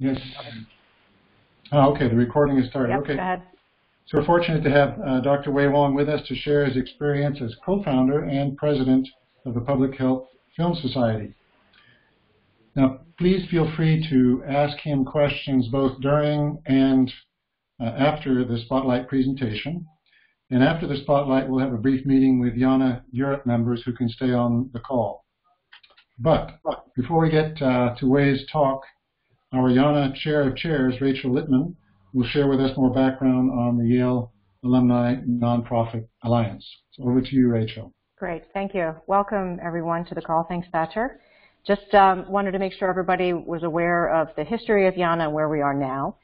Yes. Oh, okay, the recording is started. Yep, okay. go ahead. So we're fortunate to have uh, Dr. Wei Wong with us to share his experience as co-founder and president of the Public Health Film Society. Now, please feel free to ask him questions both during and uh, after the Spotlight presentation. And after the Spotlight, we'll have a brief meeting with Yana Europe members who can stay on the call. But before we get uh, to Wei's talk, our Yana Chair of Chairs, Rachel Littman, will share with us more background on the Yale Alumni Nonprofit Alliance. So over to you, Rachel. Great, thank you. Welcome everyone to the call. Thanks, Thatcher. Just um, wanted to make sure everybody was aware of the history of Yana and where we are now.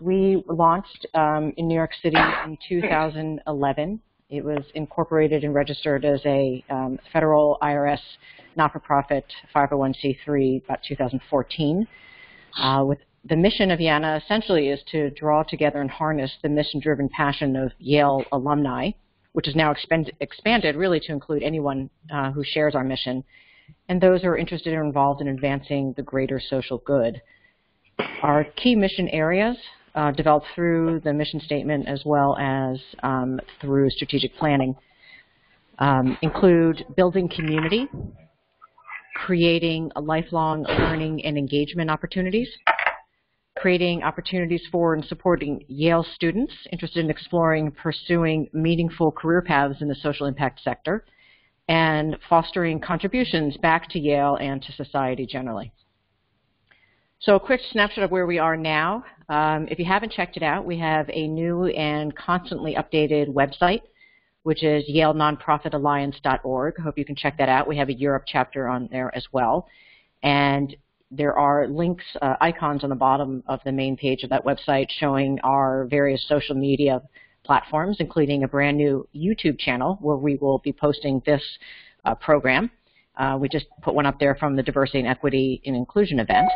We launched um, in New York City in 2011. It was incorporated and registered as a um, federal IRS not-for-profit 501c3 about 2014. Uh, with the mission of Yana essentially is to draw together and harness the mission-driven passion of Yale alumni, which is now expand, expanded really to include anyone uh, who shares our mission, and those who are interested or involved in advancing the greater social good. Our key mission areas uh, developed through the mission statement as well as um, through strategic planning um, include building community, creating lifelong learning and engagement opportunities, creating opportunities for and supporting Yale students interested in exploring pursuing meaningful career paths in the social impact sector, and fostering contributions back to Yale and to society generally. So a quick snapshot of where we are now. Um, if you haven't checked it out, we have a new and constantly updated website, which is yalenonprofitalliance.org. Hope you can check that out. We have a Europe chapter on there as well. And there are links, uh, icons on the bottom of the main page of that website showing our various social media platforms, including a brand new YouTube channel where we will be posting this uh, program. Uh, we just put one up there from the Diversity and Equity and Inclusion event.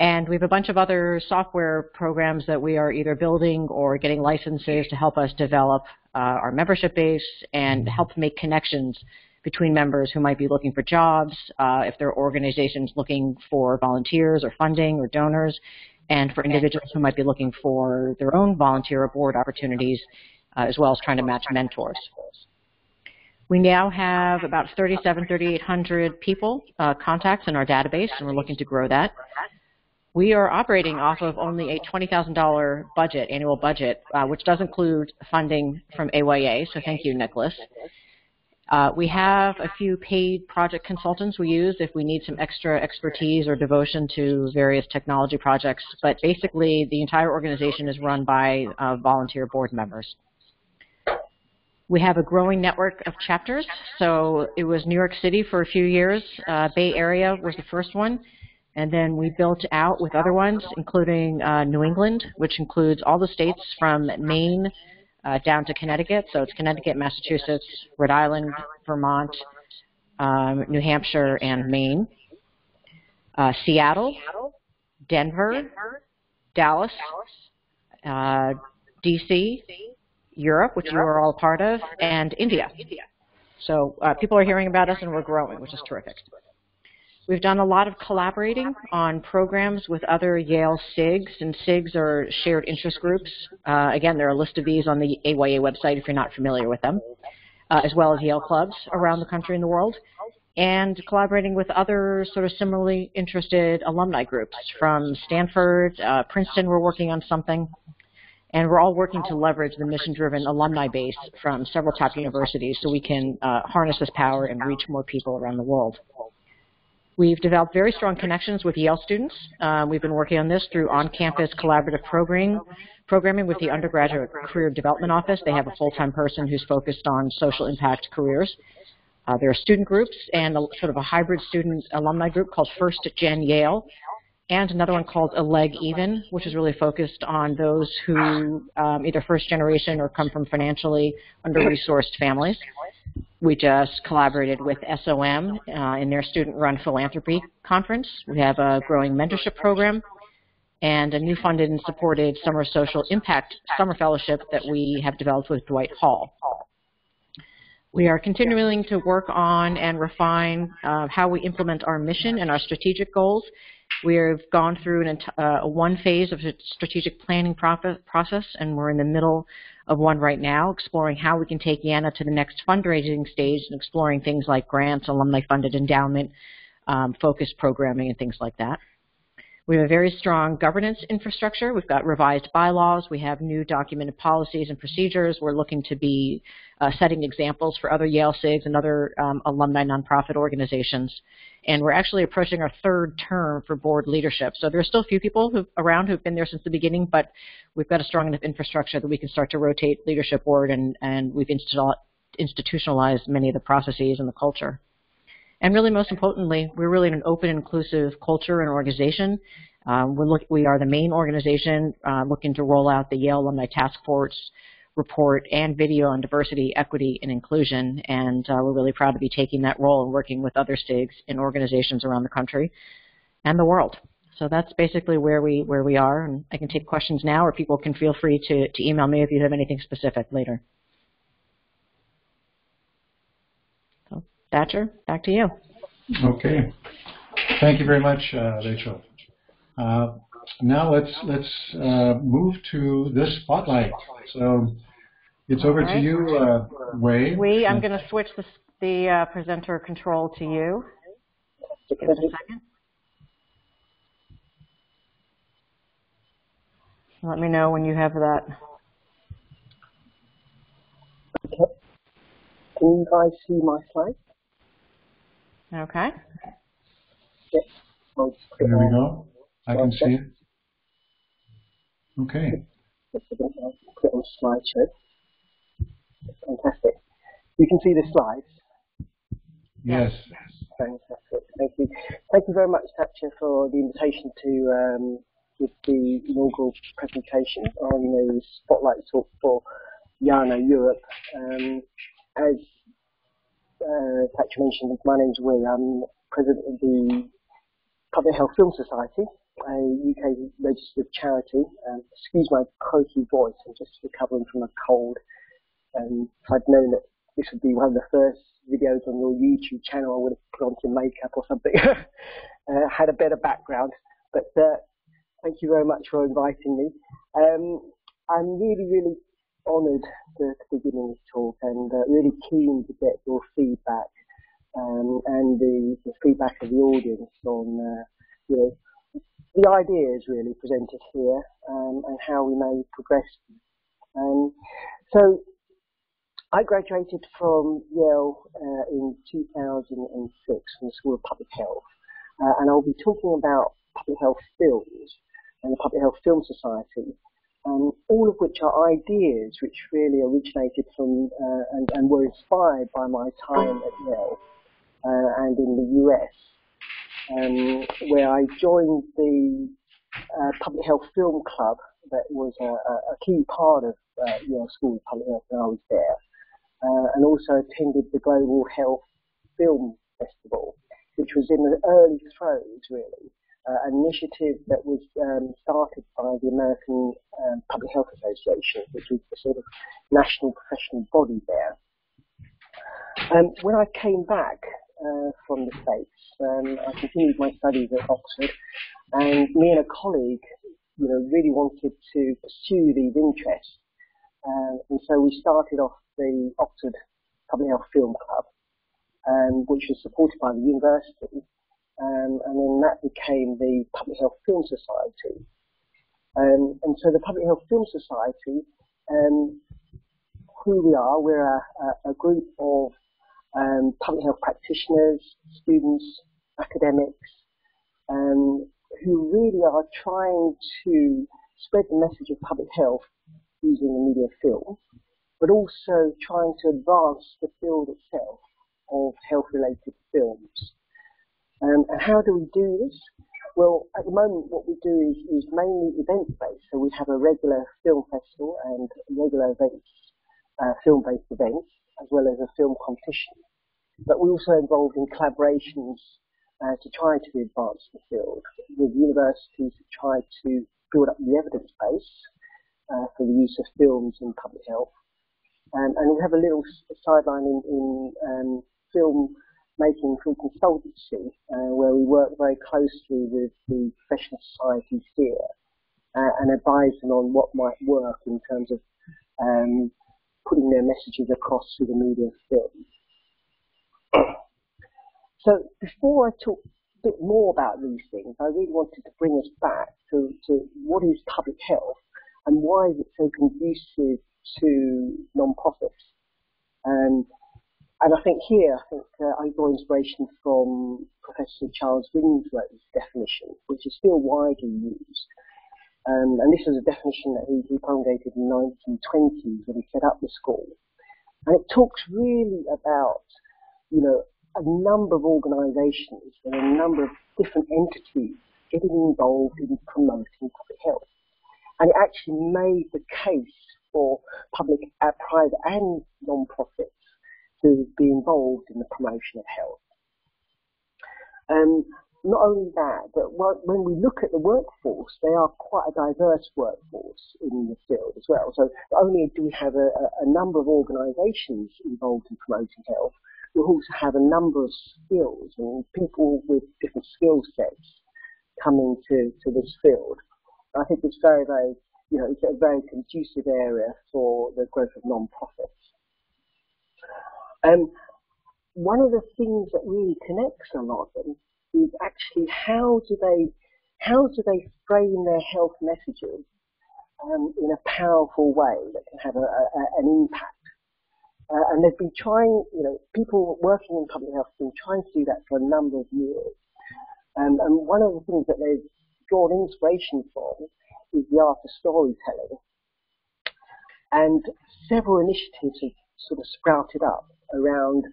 And we have a bunch of other software programs that we are either building or getting licenses to help us develop uh, our membership base and help make connections between members who might be looking for jobs, uh, if there are organizations looking for volunteers or funding or donors, and for individuals who might be looking for their own volunteer or board opportunities, uh, as well as trying to match mentors. We now have about 37, 3,800 people, uh, contacts in our database, and we're looking to grow that. We are operating off of only a $20,000 budget, annual budget, uh, which does include funding from AYA, so thank you, Nicholas. Uh, we have a few paid project consultants we use if we need some extra expertise or devotion to various technology projects, but basically the entire organization is run by uh, volunteer board members. We have a growing network of chapters. So it was New York City for a few years. Uh, Bay Area was the first one. And then we built out with other ones, including uh, New England, which includes all the states from Maine uh, down to Connecticut. So it's Connecticut, Massachusetts, Rhode Island, Vermont, um, New Hampshire, and Maine. Uh, Seattle, Denver, Dallas, uh, DC, Europe, which you are all part of, and India. So uh, people are hearing about us and we're growing, which is terrific. We've done a lot of collaborating on programs with other Yale SIGs, and SIGs are shared interest groups. Uh, again, there are a list of these on the AYA website if you're not familiar with them, uh, as well as Yale clubs around the country and the world, and collaborating with other sort of similarly interested alumni groups from Stanford, uh, Princeton, we're working on something, and we're all working to leverage the mission-driven alumni base from several top universities so we can uh, harness this power and reach more people around the world. We've developed very strong connections with Yale students. Um, we've been working on this through on-campus collaborative programming, programming with the Undergraduate Career Development Office. They have a full-time person who's focused on social impact careers. Uh, there are student groups and a, sort of a hybrid student alumni group called First Gen Yale, and another one called A Leg Even, which is really focused on those who um, either first generation or come from financially under-resourced families. We just collaborated with SOM uh, in their student-run philanthropy conference. We have a growing mentorship program and a new funded and supported summer social impact summer fellowship that we have developed with Dwight Hall. We are continuing to work on and refine uh, how we implement our mission and our strategic goals We've gone through an, uh, one phase of a strategic planning process, and we're in the middle of one right now, exploring how we can take YANA to the next fundraising stage and exploring things like grants, alumni-funded endowment, um, focused programming, and things like that. We have a very strong governance infrastructure. We've got revised bylaws. We have new documented policies and procedures. We're looking to be uh, setting examples for other Yale SIGs and other um, alumni nonprofit organizations. And we're actually approaching our third term for board leadership. So there are still a few people who've, around who've been there since the beginning, but we've got a strong enough infrastructure that we can start to rotate leadership board and, and we've institutionalized many of the processes and the culture. And really, most importantly, we're really an open, inclusive culture and organization. Um, we're look, we are the main organization uh, looking to roll out the Yale Alumni Task Force report and video on diversity, equity, and inclusion. And uh, we're really proud to be taking that role and working with other SIGs and organizations around the country and the world. So that's basically where we where we are. And I can take questions now, or people can feel free to, to email me if you have anything specific later. Thatcher, back to you. Okay. Thank you very much, uh, Rachel. Uh, now let's let's uh, move to this spotlight. So it's over right. to you, uh, Wei. We, I'm going to switch the, the uh, presenter control to you. Give us a second. Let me know when you have that. Okay. Can you guys see my slide? Okay. Yes. There we go. I can see it. Okay. Put on slideshow. Fantastic. You can see the slides. Yes. Fantastic. Thank you. Thank you very much, Thatcher, for the invitation to um, give the inaugural presentation on the Spotlight Talk for YANA Europe. Um, as uh, Thatcher mentioned, my name's Will. I'm president of the Public Health Film Society, a UK registered charity. Um, excuse my croaky voice, I'm just recovering from a cold. Um, if I'd known that this would be one of the first videos on your YouTube channel, I would have put on some makeup or something. uh, had a better background. But uh, thank you very much for inviting me. Um, I'm really, really honoured to, to be giving this talk and uh, really keen to get your feedback um, and the, the, feedback of the audience on, uh, you know, the ideas really presented here um, and how we may progress. Um, so I graduated from Yale uh, in 2006 from the School of Public Health, uh, and I'll be talking about public health films and the Public Health Film Society um, all of which are ideas which really originated from uh, and, and, were inspired by my time at Yale uh, and in the US, um, where I joined the uh, Public Health Film Club that was a, a key part of uh, Yale School of Public Health when I was there, uh, and also attended the Global Health Film Festival, which was in the early throes really uh, an initiative that was um, started by the American um, Public Health Association, which is the sort of national professional body there. Um, when I came back uh, from the States, um, I continued my studies at Oxford, and me and a colleague, you know, really wanted to pursue these interests, uh, and so we started off the Oxford Public Health Film Club, um, which was supported by the university, um, and then that became the Public Health Film Society. Um, and so the Public Health Film Society, um, who we are, we're a, a, group of um, public health practitioners, students, academics, um, who really are trying to spread the message of public health using the media film, but also trying to advance the field itself of health-related films. Um, and how do we do this? Well, at the moment, what we do is, is mainly event-based. So we have a regular film festival and regular events, uh, film-based events, as well as a film competition. But we're also involved in collaborations uh, to try to advance the field with universities to try to build up the evidence base uh, for the use of films in public health. Um, and we have a little sideline in, in um, film making film consultancy, uh, where we work very closely with the professional societies here uh, and advise them on what might work in terms of um, putting their messages across through the media film. so before I talk a bit more about these things, I really wanted to bring us back to, to what is public health and why is it so conducive to non-profits. Um, and I think here, I think uh, I draw inspiration from Professor Charles Winslow's definition, which is still widely used. Um, and this is a definition that he, he promulgated in the 1920s when he set up the school. And it talks really about, you know, a number of organisations and a number of different entities getting involved in promoting public health. And it actually made the case for public, uh, private and non-profits to be involved in the promotion of health. Um, not only that, but when we look at the workforce, they are quite a diverse workforce in the field as well. So not only do we have a, a number of organisations involved in promoting health, we also have a number of skills and people with different skill sets coming to, to this field. I think it's very, very, you know, it's a very conducive area for the growth of non-profits. Um, one of the things that really connects a lot of them is actually how do they how do they frame their health messages um, in a powerful way that can have a, a, an impact. Uh, and they've been trying, you know, people working in public health have been trying to do that for a number of years. Um, and one of the things that they've drawn inspiration from is the art of storytelling. And several initiatives have sort of sprouted up around,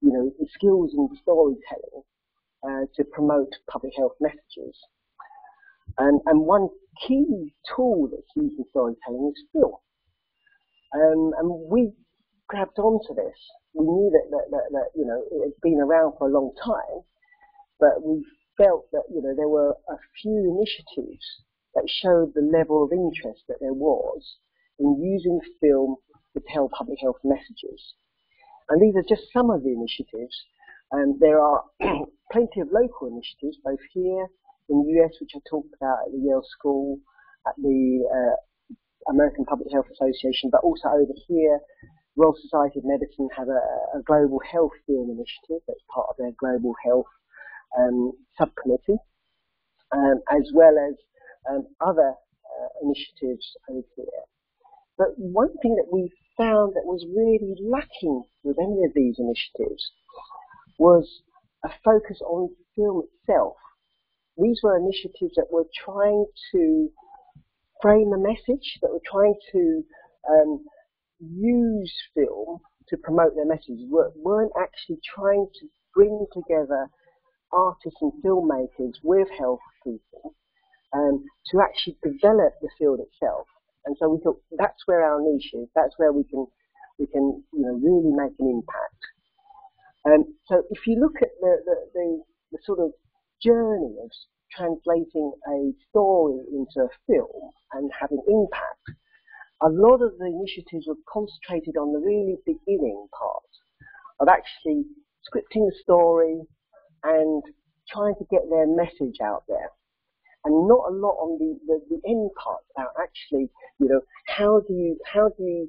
you know, the skills in storytelling uh, to promote public health messages. And, and one key tool that's used in storytelling is film. Um, and we grabbed onto this. We knew that, that, that, that, you know, it had been around for a long time, but we felt that, you know, there were a few initiatives that showed the level of interest that there was in using film tell public health messages. And these are just some of the initiatives. And there are plenty of local initiatives, both here in the US, which I talked about at the Yale School, at the uh, American Public Health Association, but also over here, Royal Society of Medicine have a, a global health film initiative that's part of their global health um, subcommittee, um, as well as um, other uh, initiatives over here. But one thing that we found that was really lacking with any of these initiatives was a focus on film itself. These were initiatives that were trying to frame a message, that were trying to um, use film to promote their messages, weren't actually trying to bring together artists and filmmakers with health people um, to actually develop the field itself. And so we thought that's where our niche is. That's where we can we can you know really make an impact. Um, so if you look at the, the, the, the sort of journey of translating a story into a film and having impact, a lot of the initiatives were concentrated on the really beginning part of actually scripting the story and trying to get their message out there and not a lot on the, the, the end part about actually, you know, how do you, how do you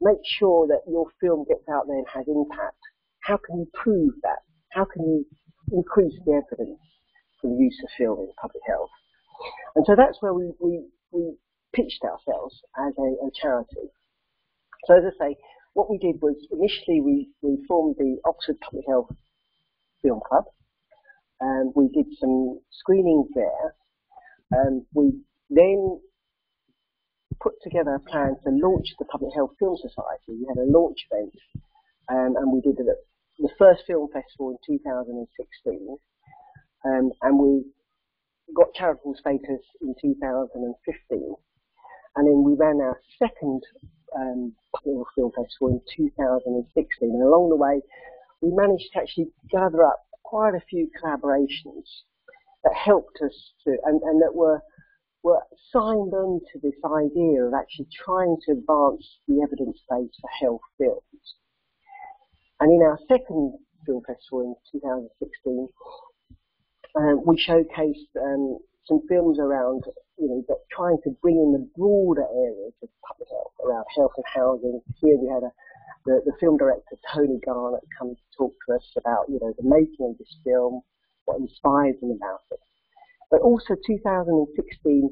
make sure that your film gets out there and has impact? How can you prove that? How can you increase the evidence for the use of film in public health? And so that's where we, we, we pitched ourselves as a, a charity. So as I say, what we did was initially we, we formed the Oxford Public Health Film Club, and we did some screenings there um, we then put together a plan to launch the Public Health Film Society. We had a launch event, um, and we did the, the first film festival in 2016, um, and we got charitable status in 2015, and then we ran our second um, Public Film Festival in 2016, and along the way, we managed to actually gather up quite a few collaborations that helped us to, and, and that were, were signed on to this idea of actually trying to advance the evidence base for health films. And in our second Film Festival in 2016, uh, we showcased um, some films around, you know, that trying to bring in the broader areas of public health around health and housing. Here we had a, the, the film director Tony Garnett come to talk to us about, you know, the making of this film, what inspired him about it. But also 2016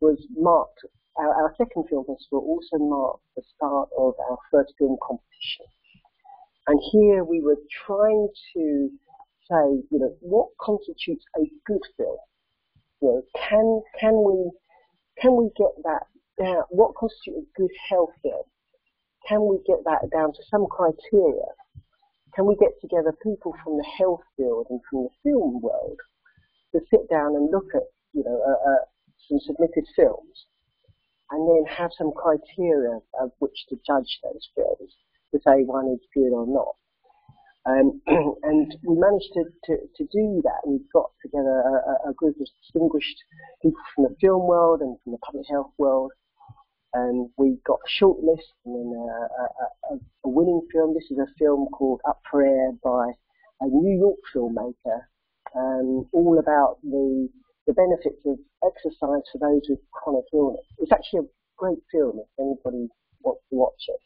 was marked, our, our second film festival also marked the start of our first film competition. And here we were trying to say, you know, what constitutes a good film? You know, can can we can we get that down? What constitutes a good health film? Can we get that down to some criteria? Can we get together people from the health field and from the film world to sit down and look at, you know, uh, uh, some submitted films, and then have some criteria of which to judge those films to say one is good or not? Um, and we managed to, to, to, do that. We got together a, a, group of distinguished people from the film world and from the public health world. And we got a short list and then a, a, a winning film. This is a film called Up for Air by a New York filmmaker, um, all about the, the benefits of exercise for those with chronic illness. It's actually a great film if anybody wants to watch it.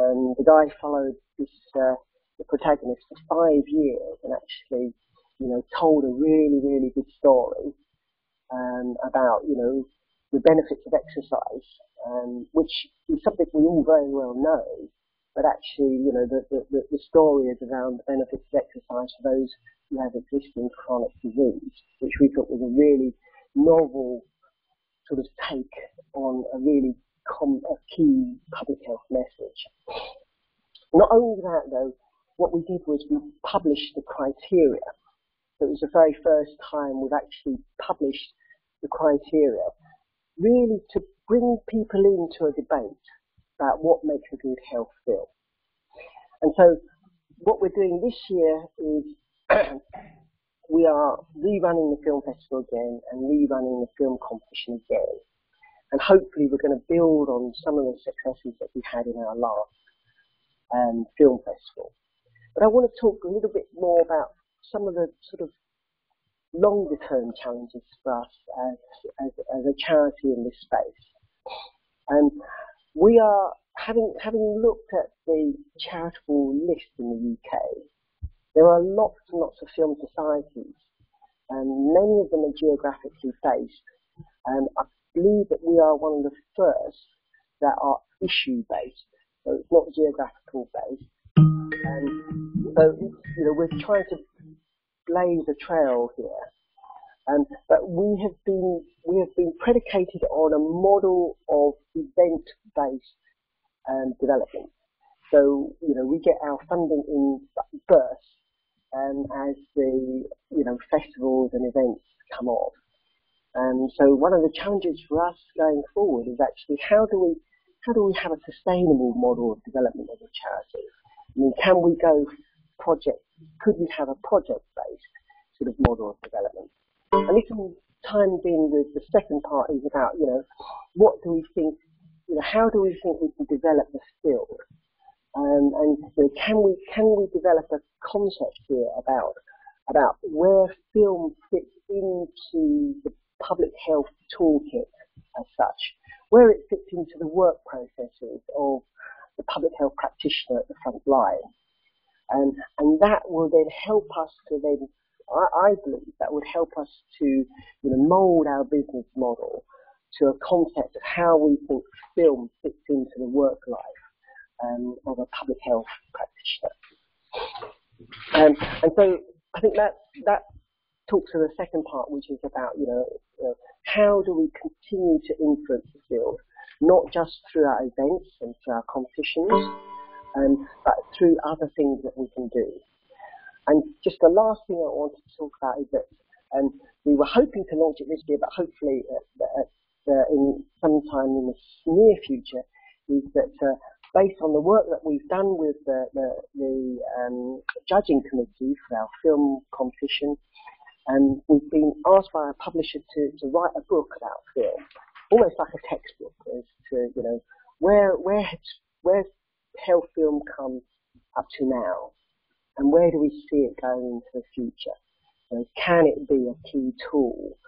And the guy followed this uh, the protagonist for five years and actually, you know, told a really, really good story um, about, you know, the benefits of exercise, um, which is something we all very well know, but actually, you know, the, the, the story is around the benefits of exercise for those who have existing chronic disease, which we thought was a really novel sort of take on a really com- a key public health message. Not only that, though, what we did was we published the criteria. It was the very first time we've actually published the criteria, really to bring people into a debate about what makes a good health film. And so what we're doing this year is we are rerunning the film festival again and rerunning the film competition again. And hopefully we're going to build on some of the successes that we had in our last um, film festival. But I want to talk a little bit more about some of the sort of longer term challenges for us as, as, as a charity in this space. And we are, having, having looked at the charitable list in the UK, there are lots and lots of film societies, and many of them are geographically based. And I believe that we are one of the first that are issue based, so it's not geographical based. And so, you know, we're trying to blaze a trail here. Um, but we have been we have been predicated on a model of event-based um, development. So you know we get our funding in bursts um, as the you know festivals and events come off. And so one of the challenges for us going forward is actually how do we how do we have a sustainable model of development as a charity? I mean, can we go project? Could we have a project-based sort of model of development? And little time in with the second part is about, you know, what do we think, you know, how do we think we can develop the field? Um, and you know, can we can we develop a concept here about about where film fits into the public health toolkit as such, where it fits into the work processes of the public health practitioner at the front line. And, and that will then help us to then, I, I believe, that would help us to you know, mould our business model to a concept of how we think film fits into the work life um, of a public health practitioner. Um, and so I think that that talks to the second part, which is about you know, you know how do we continue to influence the field not just through our events and through our competitions, um, but through other things that we can do. And just the last thing I wanted to talk about is that um, we were hoping to launch it this year, but hopefully uh, uh, in sometime in the near future, is that uh, based on the work that we've done with the, the, the um, judging committee for our film competition, and we've been asked by a publisher to, to write a book about film almost like a textbook as to, you know, where, where, where's health film come up to now? And where do we see it going into the future? So can it be a key tool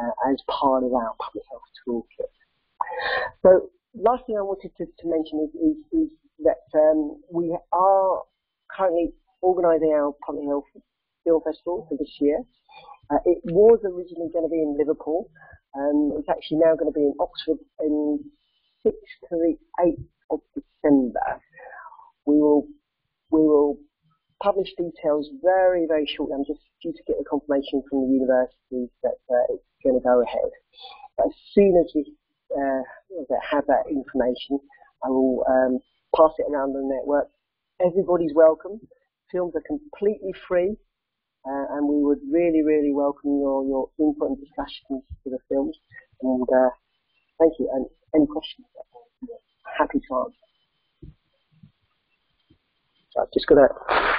uh, as part of our public health toolkit? So last thing I wanted to, to mention is, is, is that um, we are currently organising our public health film festival for this year. Uh, it was originally going to be in Liverpool. Um, it's actually now going to be in Oxford in 6th to the 8th of December. We will we will publish details very very shortly. I'm just due to get the confirmation from the universities that uh, it's going to go ahead. But as soon as we uh, have that information, I will um, pass it around the network. Everybody's welcome. Films are completely free. Uh, and we would really, really welcome your, your input and discussions for the films. And uh, thank you. And any questions? Happy to answer. So I've just got to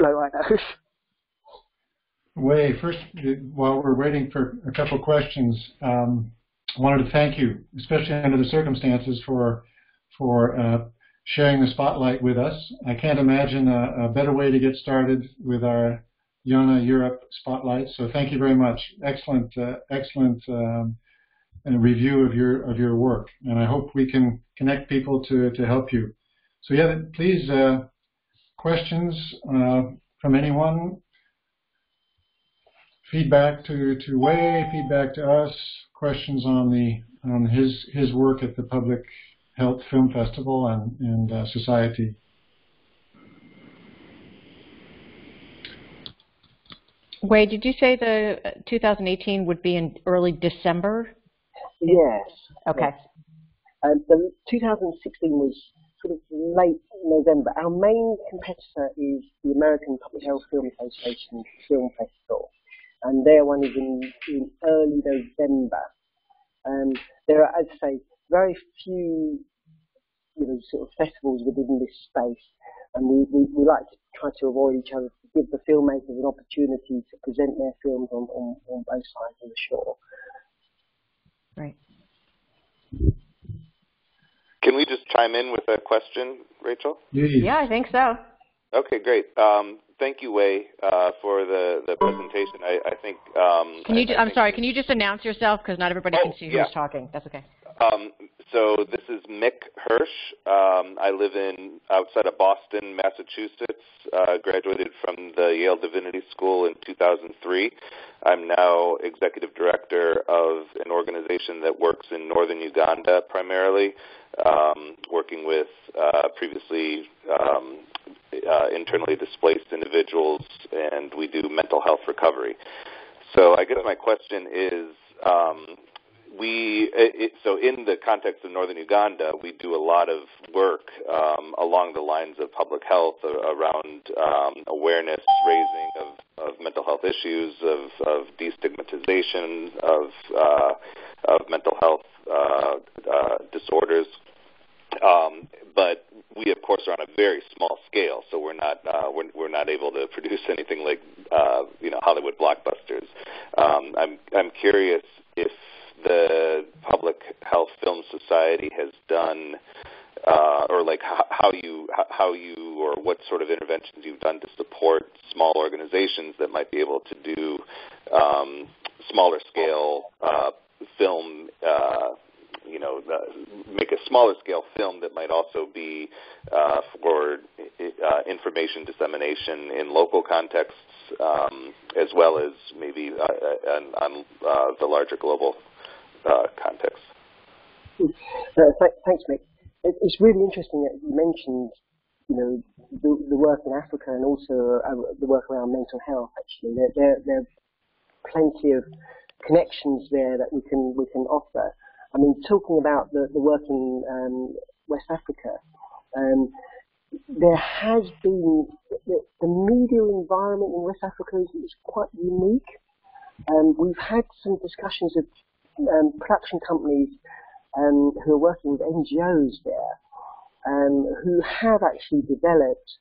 blow nose. Wei, first, while we're waiting for a couple questions, um, I wanted to thank you, especially under the circumstances, for for uh, sharing the spotlight with us. I can't imagine a, a better way to get started with our YANA Europe spotlight. So thank you very much. Excellent, uh, excellent um, review of your of your work, and I hope we can connect people to to help you. So yeah, please uh, questions uh, from anyone. Feedback to to Wei, feedback to us, questions on the on his his work at the Public Health Film Festival and and uh, Society. Wei, did you say the uh, 2018 would be in early December? Yes. Okay. Yes. Um, the 2016 was sort of late November. Our main competitor is the American Public Health Film Association Film Festival, and their one is in, in early November. Um, there are, as I say, very few you know, sort of festivals within this space, and we, we, we like to try to avoid each other to give the filmmakers an opportunity to present their films on, on, on both sides of the shore. Right. Can we just chime in with a question, Rachel? Yeah, I think so. Okay, great. Um, thank you, Wei, uh, for the, the presentation. I, I think. Um, can you? I, I I'm sorry. Can you just announce yourself because not everybody oh, can see yeah. who's talking. That's okay. Um, so this is Mick Hirsch. Um, I live in outside of Boston, Massachusetts. Uh, graduated from the Yale Divinity School in 2003. I'm now executive director of an organization that works in northern Uganda primarily, um, working with uh, previously um, uh, internally displaced individuals, and we do mental health recovery. So I guess my question is, um, we it, so in the context of northern Uganda, we do a lot of work um, along the lines of public health around um, awareness raising of, of mental health issues, of, of destigmatization of uh, of mental health uh, uh, disorders. We, of course, are on a very small scale, so we're not uh, we're, we're not able to produce anything like uh, you know Hollywood blockbusters. Um, I'm I'm curious if the Public Health Film Society has done, uh, or like how, how you how you or what sort of interventions you've done to support small organizations that might be able to do um, smaller scale uh, film. Uh, you know, make a smaller scale film that might also be uh, for uh, information dissemination in local contexts, um, as well as maybe uh, uh on, on uh, the larger global uh, context. Th- thanks, Mick. It, it's really interesting that you mentioned, you know, the, the work in Africa and also the work around mental health. Actually, there, there, there are plenty of connections there that we can we can offer. I mean, talking about the, the work in um, West Africa, um, there has been the, the, media environment in West Africa is, is quite unique. Um, we've had some discussions of um, production companies um, who are working with NGOs there, um, who have actually developed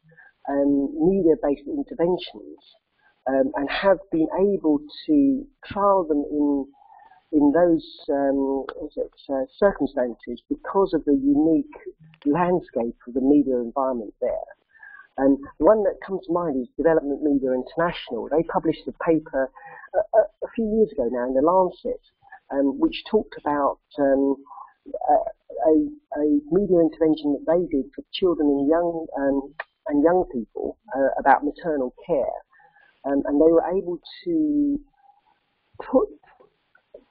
media-based interventions and have been able to trial them in in those um, it, uh, circumstances because of the unique landscape of the media environment there. And one that comes to mind is Development Media International. They published a paper a, a, a few years ago now in the Lancet, um, which talked about um, a, a, media intervention that they did for children and young um, and young people uh, about maternal care, um, and they were able to put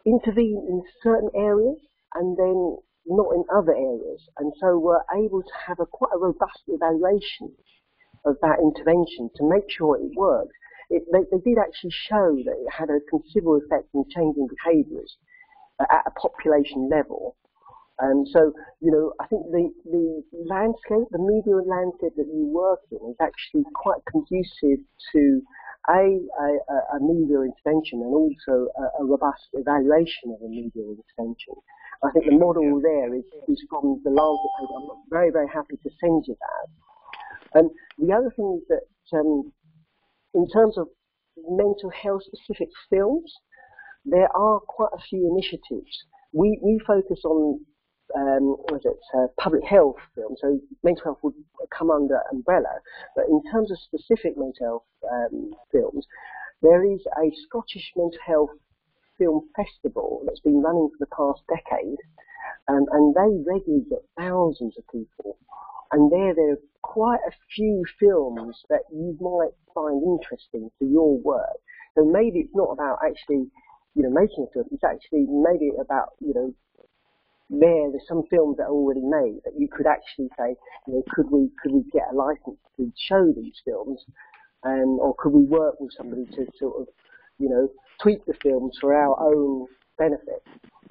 intervene in certain areas and then not in other areas, and so we're able to have a quite a robust evaluation of that intervention to make sure it worked. It, they, they, did actually show that it had a considerable effect in changing behaviours at a population level. And so, you know, I think the, the landscape, the media landscape that you work in is actually quite conducive to a, a, a media intervention and also a, a, robust evaluation of a media intervention. I think the model there is, is from the Lancet paper. I'm very, very happy to send you that. And the other thing is that um, in terms of mental health specific films, there are quite a few initiatives. We, we focus on um, was it uh, public health films, so mental health would come under umbrella. But in terms of specific mental health um, films, there is a Scottish mental health film festival that's been running for the past decade, um, and they regularly get thousands of people and there there are quite a few films that you might find interesting for your work. So maybe it's not about actually, you know, making a film. It's actually maybe about, you know, there there's some films that are already made that you could actually say, you know, could we could we get a license to show these films, um, or could we work with somebody to sort of, you know, tweak the films for our own benefit.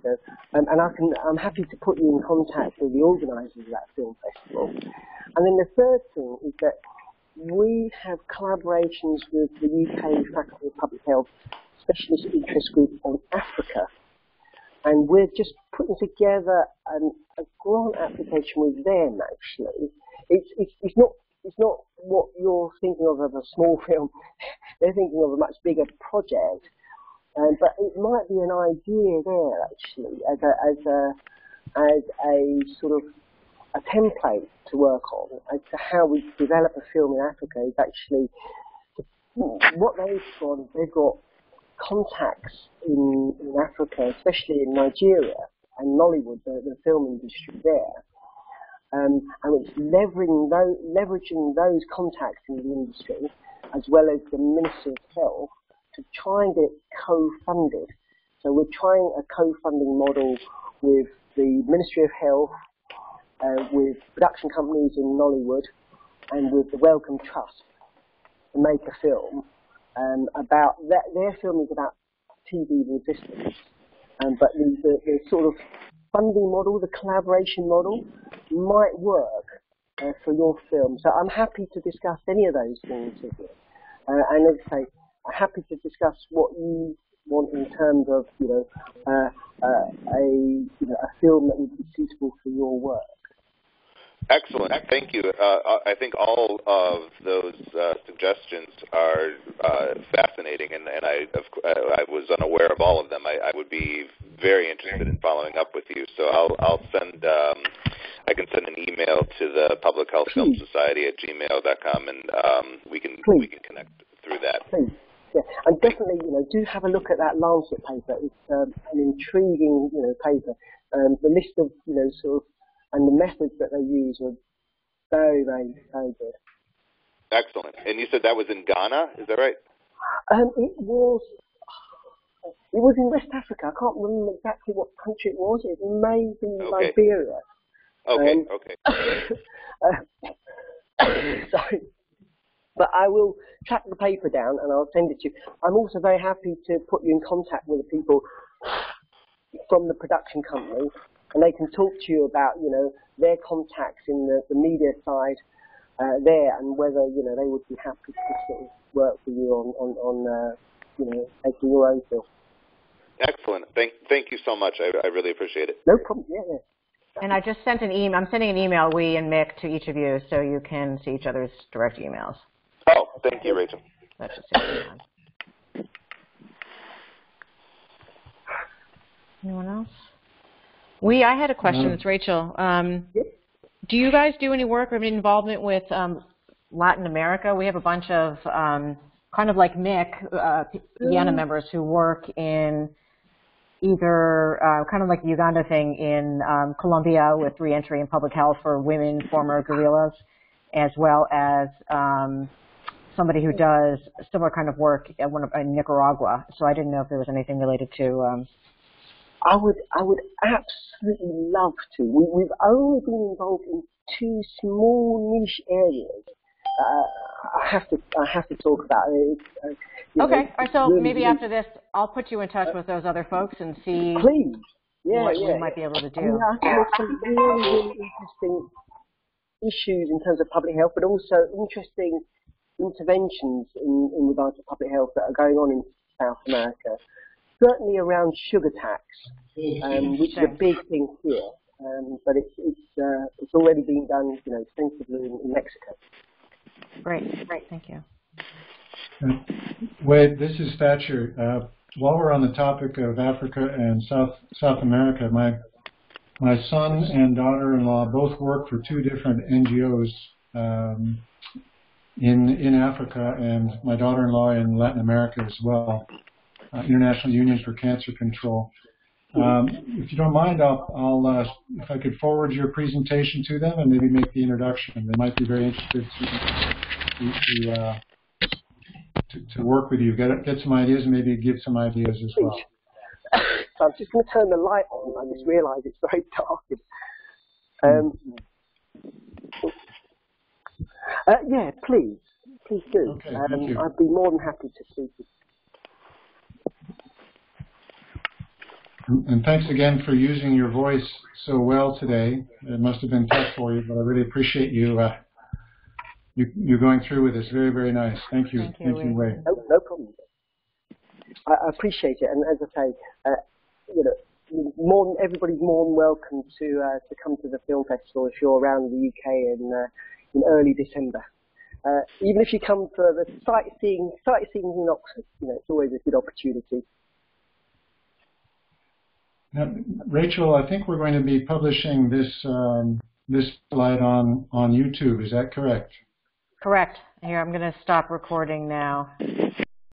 So, um, and I can, I'm happy to put you in contact with the organisers of that film festival. And then the third thing is that we have collaborations with the UK Faculty of Public Health Specialist Interest Group on Africa. And we're just putting together an, a grant application with them actually. It's, it's, it's not it's not what you're thinking of as a small film. They're thinking of a much bigger project. Um, but it might be an idea there actually as a, as a, as a sort of a template to work on as to how we develop a film in Africa is actually what they've got. They've got contacts in, in Africa, especially in Nigeria and Nollywood, the, the film industry there. Um, and it's leveraging those, leveraging those contacts in the industry, as well as the Ministry of Health, to try and get co-funded. So we're trying a co-funding model with the Ministry of Health, uh, with production companies in Nollywood, and with the Wellcome Trust to make a film um, about that. Their film is about TB resistance, um, but the, the, the, sort of funding model, the collaboration model, might work uh, for your film. So I'm happy to discuss any of those things with you. Uh, and as I say, I'm happy to discuss what you want in terms of, you know, uh, uh, a you know a film that would be suitable for your work. Excellent. Thank you. Uh, I think all of those uh, suggestions are uh, fascinating, and, and I, I was unaware of all of them. I, I, would be very interested in following up with you. So I'll, I'll send. Um, I can send an email to the Public Health Film Society at gmail.com, and um, we can Please. we can connect through that. Please. Yeah, and definitely, you know, do have a look at that Lancet paper. It's um, an intriguing, you know, paper. Um, the list of, you know, sort of, and the methods that they use were very, very, very good. Excellent. And you said that was in Ghana, is that right? Um, it was. It was in West Africa. I can't remember exactly what country it was. It may be okay. Liberia. Okay. Um, okay. uh, sorry. But I will track the paper down and I'll send it to you. I'm also very happy to put you in contact with the people from the production company and they can talk to you about, you know, their contacts in the, the media side uh, there and whether, you know, they would be happy to sort of work for you on, on, on uh, you know, making your own film. Excellent. Thank, thank you so much. I, I really appreciate it. No problem. Yeah, yeah. And I just sent an email. I'm sending an email, Wei and Mick, to each of you, so you can see each other's direct emails. Oh, thank you, Rachel. That's just it. Anyone else? We, I had a question. It's Rachel. Um, do you guys do any work or any involvement with um, Latin America, we have a bunch of um, kind of like Mick, uh, YANA members who work in either uh, kind of like the Uganda thing in um, Colombia with reentry and public health for women, former guerrillas, as well as um, somebody who does similar kind of work at one of, in Nicaragua. So I didn't know if there was anything related to. Um, I would, I would absolutely love to. We, we've only been involved in two small niche areas. Uh, I have to, I have to talk about it. Uh, okay, know, right, so really, maybe really- after this, I'll put you in touch with those other folks and see Please. Yeah, what yeah. we might be able to I mean, do. I think some really, really interesting issues in terms of public health, but also interesting interventions in, in regard to public health that are going on in South America. Certainly around sugar tax, um, which is a big thing here, um, but it's it's uh, it's already been done, you know, extensively in, in Mexico. Great, great, thank you. Uh, Wei, this is Thatcher. Uh, while we're on the topic of Africa and South South America, my my son and daughter-in-law both work for two different NGOs um, in in Africa, and my daughter-in-law in Latin America as well. Uh, International Union for Cancer Control. Um, if you don't mind, I'll, I'll uh, if I could forward your presentation to them and maybe make the introduction. They might be very interested to to, to uh, to, to work with you, get get some ideas, and maybe give some ideas as well. so I'm just going to turn the light on. I just realised it's very dark. Um, uh, yeah, please, please do. Okay, um. I'd be more than happy to speak. with And thanks again for using your voice so well today. It must have been tough for you, but I really appreciate you uh, you you going through with this. Very very nice. Thank you. Thank you, Wei. Wei. No, no problem. I, I appreciate it, and as I say, uh, you know, more than, everybody's more than welcome to uh, to come to the film festival if you're around the UK in uh, in early December. Uh, even if you come for the sightseeing sightseeing in Oxford, you know, it's always a good opportunity. Now, Rachel, I think we're going to be publishing this um, this slide on on YouTube. Is that correct? Correct. Here, I'm going to stop recording now.